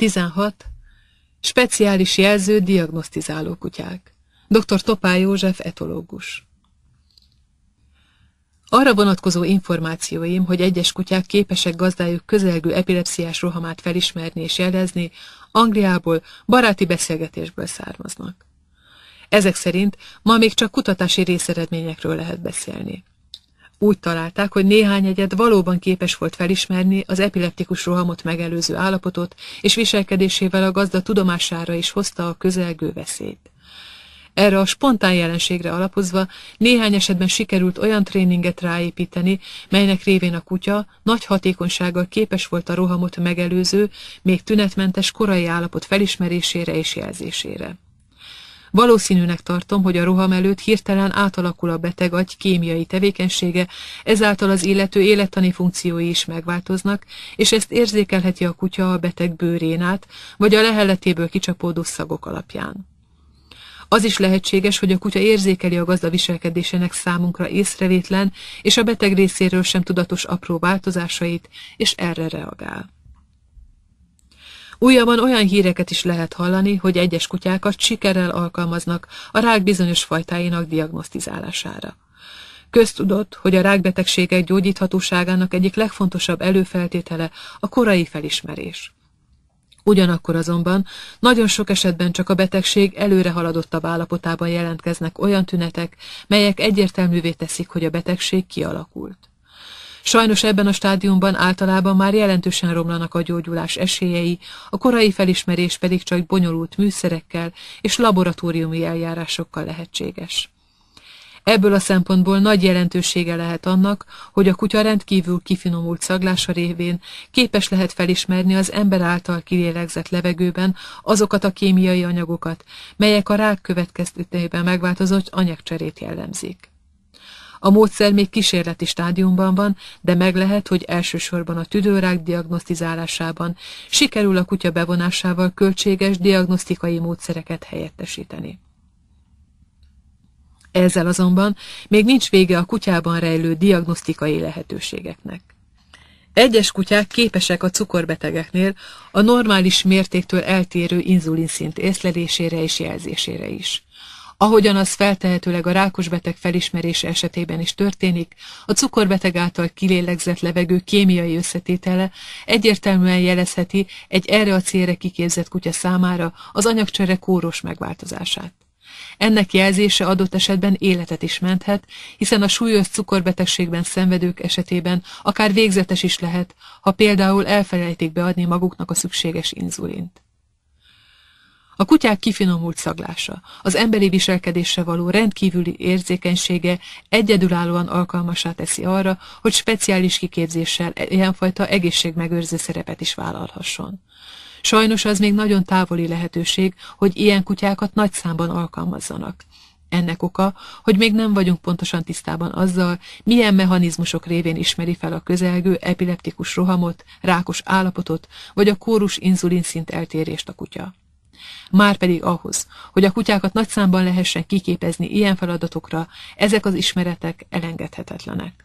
16. Speciális jelző diagnosztizáló kutyák. Dr. Topály József etológus. Arra vonatkozó információim, hogy egyes kutyák képesek gazdájuk közelgő epilepsziás rohamát felismerni és jelezni, Angliából, baráti beszélgetésből származnak. Ezek szerint ma még csak kutatási részeredményekről lehet beszélni. Úgy találták, hogy néhány egyed valóban képes volt felismerni az epileptikus rohamot megelőző állapotot, és viselkedésével a gazda tudomására is hozta a közelgő veszélyt. Erre a spontán jelenségre alapozva néhány esetben sikerült olyan tréninget ráépíteni, melynek révén a kutya nagy hatékonysággal képes volt a rohamot megelőző, még tünetmentes korai állapot felismerésére és jelzésére. Valószínűnek tartom, hogy a roham előtt hirtelen átalakul a beteg agy kémiai tevékenysége, ezáltal az illető élettani funkciói is megváltoznak, és ezt érzékelheti a kutya a beteg bőrén át, vagy a lehelletéből kicsapódó szagok alapján. Az is lehetséges, hogy a kutya érzékeli a gazda viselkedésének számunkra észrevétlen, és a beteg részéről sem tudatos apró változásait, és erre reagál. Újabban olyan híreket is lehet hallani, hogy egyes kutyákat sikerrel alkalmaznak a rák bizonyos fajtáinak diagnosztizálására. Köztudott, hogy a rákbetegségek gyógyíthatóságának egyik legfontosabb előfeltétele a korai felismerés. Ugyanakkor azonban nagyon sok esetben csak a betegség előre haladottabb állapotában jelentkeznek olyan tünetek, melyek egyértelművé teszik, hogy a betegség kialakult. Sajnos ebben a stádiumban általában már jelentősen romlanak a gyógyulás esélyei, a korai felismerés pedig csak bonyolult műszerekkel és laboratóriumi eljárásokkal lehetséges. Ebből a szempontból nagy jelentősége lehet annak, hogy a kutya rendkívül kifinomult szaglása révén képes lehet felismerni az ember által kilélegzett levegőben azokat a kémiai anyagokat, melyek a rák következtében megváltozott anyagcserét jellemzik. A módszer még kísérleti stádiumban van, de meg lehet, hogy elsősorban a tüdőrák diagnosztizálásában sikerül a kutya bevonásával költséges diagnosztikai módszereket helyettesíteni. Ezzel azonban még nincs vége a kutyában rejlő diagnosztikai lehetőségeknek. Egyes kutyák képesek a cukorbetegeknél a normális mértéktől eltérő inzulinszint észlelésére és jelzésére is. Ahogyan az feltehetőleg a rákos beteg felismerése esetében is történik, a cukorbeteg által kilélegzett levegő kémiai összetétele egyértelműen jelezheti egy erre a célra kiképzett kutya számára az anyagcsere kóros megváltozását. Ennek jelzése adott esetben életet is menthet, hiszen a súlyos cukorbetegségben szenvedők esetében akár végzetes is lehet, ha például elfelejtik beadni maguknak a szükséges inzulint. A kutyák kifinomult szaglása, az emberi viselkedésre való rendkívüli érzékenysége egyedülállóan alkalmasá teszi arra, hogy speciális kiképzéssel ilyenfajta egészségmegőrző szerepet is vállalhasson. Sajnos az még nagyon távoli lehetőség, hogy ilyen kutyákat nagy számban alkalmazzanak. Ennek oka, hogy még nem vagyunk pontosan tisztában azzal, milyen mechanizmusok révén ismeri fel a közelgő epileptikus rohamot, rákos állapotot, vagy a kórus inzulinszint eltérést a kutya. Márpedig ahhoz, hogy a kutyákat nagy számban lehessen kiképezni ilyen feladatokra, ezek az ismeretek elengedhetetlenek.